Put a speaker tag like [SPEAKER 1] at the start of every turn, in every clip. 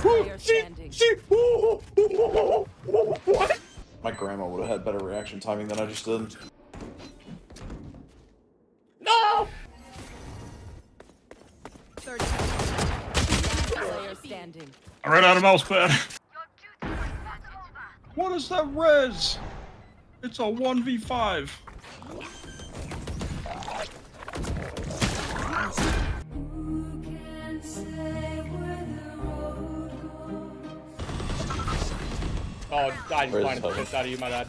[SPEAKER 1] player standing.
[SPEAKER 2] What? My grandma would have had better reaction timing than I just did.
[SPEAKER 1] No! 30 Last player standing.
[SPEAKER 3] I ran out of mouse pad. What is that res? It's a 1v5.
[SPEAKER 4] Oh, I just
[SPEAKER 2] Where's
[SPEAKER 4] blinded the
[SPEAKER 2] Hogan?
[SPEAKER 4] piss out of you, my bad.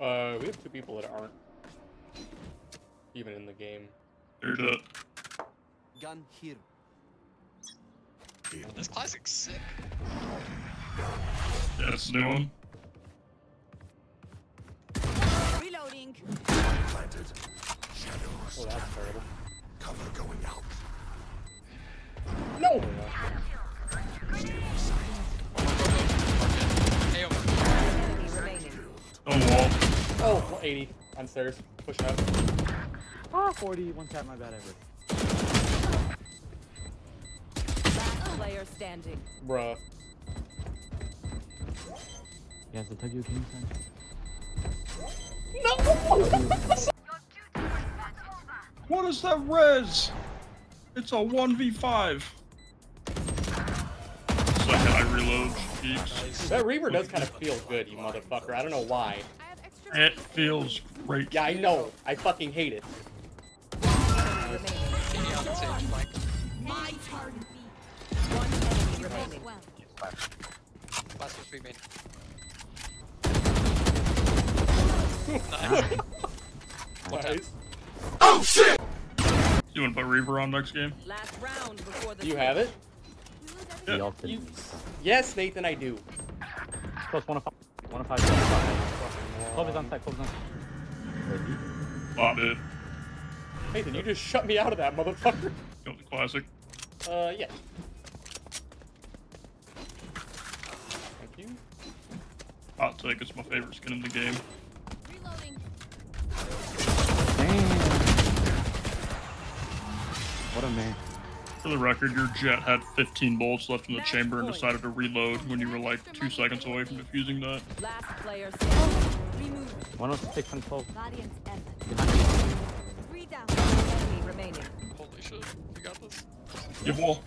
[SPEAKER 4] Uh, we have two people that aren't even in the game.
[SPEAKER 3] There's a
[SPEAKER 5] Gun here.
[SPEAKER 6] This classic's sick.
[SPEAKER 3] yeah, it's a new one.
[SPEAKER 1] Reloading.
[SPEAKER 7] Planted.
[SPEAKER 4] Oh, that's terrible.
[SPEAKER 7] Cover going
[SPEAKER 4] 80 on stairs. Pushing up.
[SPEAKER 8] Ah, 40, one tap, my bad, ever.
[SPEAKER 1] Last player standing.
[SPEAKER 4] Bruh.
[SPEAKER 8] Yeah, so tell you king son.
[SPEAKER 3] What is that res? It's a 1v5. Second I reload, geeks.
[SPEAKER 4] That Reaver does kind of feel good, you motherfucker. I don't know why.
[SPEAKER 3] It feels great.
[SPEAKER 4] Yeah, I know. I fucking hate it.
[SPEAKER 1] Enemy remaining.
[SPEAKER 6] See me on stage, Mike.
[SPEAKER 1] One enemy remaining.
[SPEAKER 6] Last was three main.
[SPEAKER 4] Nice.
[SPEAKER 3] You want to put Reaver on next game?
[SPEAKER 1] Last round before the
[SPEAKER 4] you have it?
[SPEAKER 3] Yeah.
[SPEAKER 4] You... Yes, Nathan, I do.
[SPEAKER 8] Close, one of five. One of five. One of five. Clove is on site, Clove is on site. Ready?
[SPEAKER 3] It.
[SPEAKER 4] Nathan, you just shut me out of that, motherfucker.
[SPEAKER 3] Go with the classic.
[SPEAKER 4] Uh, yeah. Thank you.
[SPEAKER 3] Hot take, it's my favorite skin in the game.
[SPEAKER 1] Reloading.
[SPEAKER 8] Damn. What a man.
[SPEAKER 3] For the record, your Jett had 15 bolts left in the chamber and decided to reload when you were like two seconds away from defusing that.
[SPEAKER 1] Last player standing. Remove.
[SPEAKER 8] 106 and 12.
[SPEAKER 1] Valiant effort.
[SPEAKER 8] Behind you.
[SPEAKER 1] Three down. Enemy remaining.
[SPEAKER 6] Holy shit, we got this.
[SPEAKER 3] Give wall.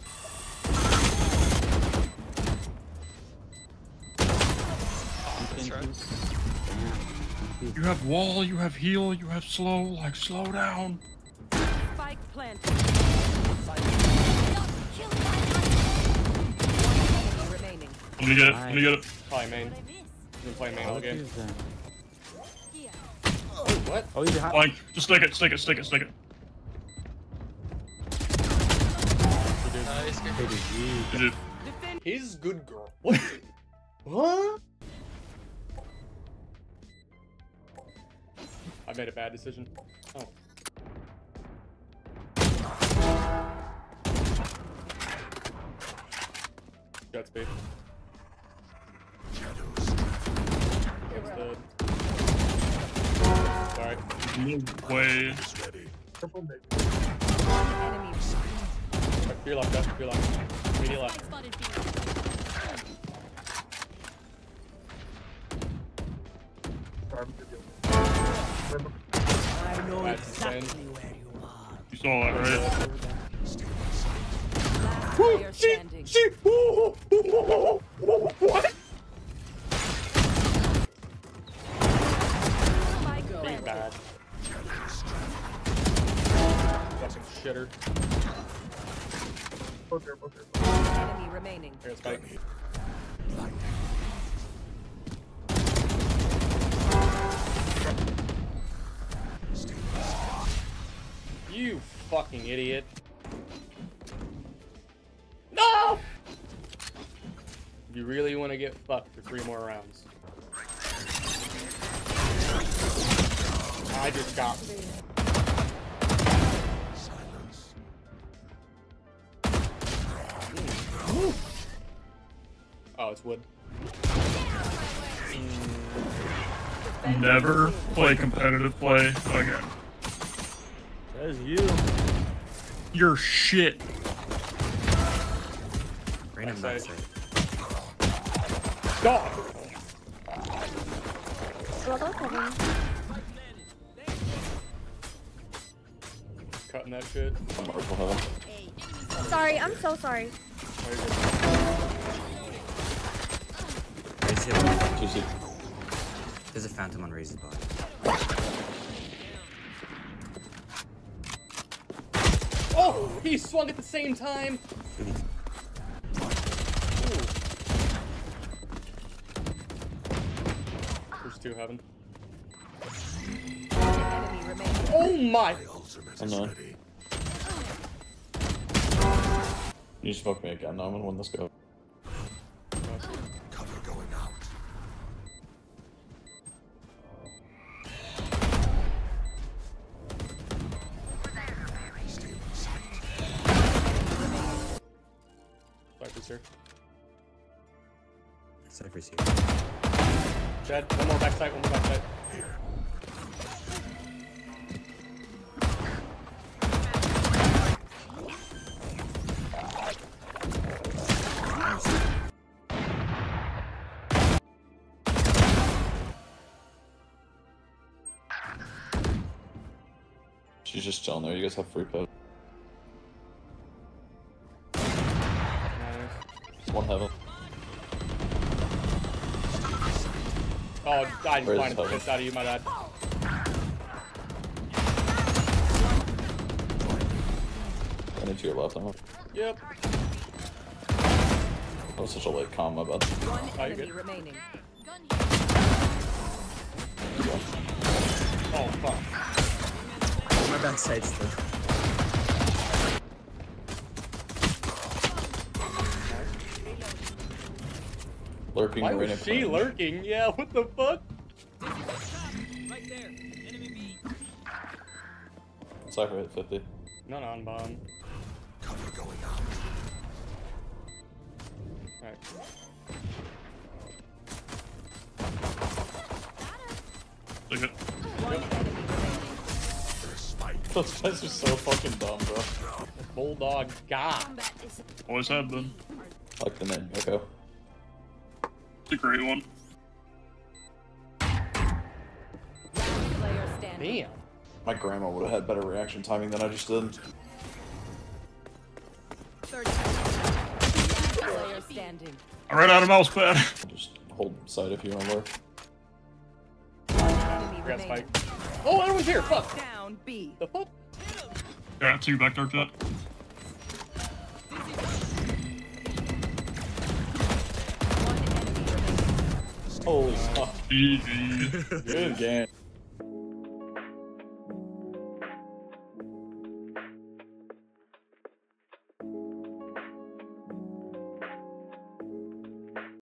[SPEAKER 6] Oh, that's right.
[SPEAKER 3] You have wall, you have heal, you have slow. Like, slow down.
[SPEAKER 1] Spike planted.
[SPEAKER 3] I'm gonna get it. I'm gonna get it.
[SPEAKER 4] Probably main. He's been playing main all
[SPEAKER 8] What
[SPEAKER 4] game. Oh, what?
[SPEAKER 8] Oh, he's behind.
[SPEAKER 3] Flank. Just stick it, stick it, stick it, stick it.
[SPEAKER 6] Nice, good.
[SPEAKER 8] KDG.
[SPEAKER 3] You.
[SPEAKER 1] Defend.
[SPEAKER 4] His good girl. What? what? I made a bad decision. Oh. Got speed.
[SPEAKER 3] No way.
[SPEAKER 7] Is ready.
[SPEAKER 1] Enemy.
[SPEAKER 4] To your left, Jeff. To your left. Media left. That's insane.
[SPEAKER 3] You saw that, right?
[SPEAKER 1] Last player standing.
[SPEAKER 4] What? Fucking shitter.
[SPEAKER 1] Enemy remaining.
[SPEAKER 4] Here, Spike. You fucking idiot. No! You really want to get fucked for three more rounds. I just got Oh, it's wood. Mm.
[SPEAKER 3] Never play competitive play again.
[SPEAKER 8] That's you.
[SPEAKER 3] You're shit.
[SPEAKER 9] Random
[SPEAKER 4] Backside.
[SPEAKER 9] backside.
[SPEAKER 4] Stop! Cutting that shit.
[SPEAKER 2] I'm.
[SPEAKER 10] Sorry, I'm so sorry.
[SPEAKER 4] Oh, you're good.
[SPEAKER 9] Raze hit.
[SPEAKER 2] Two C.
[SPEAKER 9] There's a phantom on Raze's body.
[SPEAKER 4] Oh! He swung at the same time! There's two heaven.
[SPEAKER 1] Enemy.
[SPEAKER 4] Oh my!
[SPEAKER 7] Oh, my ultimate
[SPEAKER 2] I'm
[SPEAKER 7] is
[SPEAKER 2] not.
[SPEAKER 7] ready.
[SPEAKER 2] You smoke me again. No, I'm gonna win this go.
[SPEAKER 4] Cypher's here.
[SPEAKER 9] Cypher's here.
[SPEAKER 4] Jed, one more backside, one more backside.
[SPEAKER 7] Here.
[SPEAKER 2] She's just chilling there. You guys have free pit. One heaven.
[SPEAKER 4] Oh, I
[SPEAKER 2] Where's
[SPEAKER 4] blinded the
[SPEAKER 2] Hogan?
[SPEAKER 4] piss out of you, my bad.
[SPEAKER 2] Running to your left. I'm
[SPEAKER 4] Yep.
[SPEAKER 2] That was such a late calm, my bad.
[SPEAKER 1] One
[SPEAKER 4] Oh, you're
[SPEAKER 1] enemy
[SPEAKER 4] good.
[SPEAKER 1] remaining.
[SPEAKER 4] Oh, fuck.
[SPEAKER 9] My backside still.
[SPEAKER 2] Lurking
[SPEAKER 4] Why was she
[SPEAKER 2] cleanse.
[SPEAKER 4] lurking? Yeah, what the fuck?
[SPEAKER 2] Cypher hit 50.
[SPEAKER 4] None on bomb.
[SPEAKER 7] Cover going out.
[SPEAKER 4] Alright.
[SPEAKER 3] Take it.
[SPEAKER 1] One enemy remaining.
[SPEAKER 2] Those guys are so fucking dumb, bro.
[SPEAKER 4] Bulldog God.
[SPEAKER 3] Always have been.
[SPEAKER 2] I like the name. Echo.
[SPEAKER 3] It's a great one.
[SPEAKER 4] Damn.
[SPEAKER 2] My grandma would have had better reaction timing than I just did.
[SPEAKER 1] Thirty seconds. Player standing.
[SPEAKER 3] I ran out of mouse pad.
[SPEAKER 2] Just hold side if you want to lurk.
[SPEAKER 1] One
[SPEAKER 4] Grab spike. Oh, everyone's here. Fuck.
[SPEAKER 1] Down B.
[SPEAKER 4] The fuck?
[SPEAKER 3] yeah, two back there,
[SPEAKER 1] Jett.
[SPEAKER 2] Holy fuck.
[SPEAKER 3] GG.
[SPEAKER 2] Good game.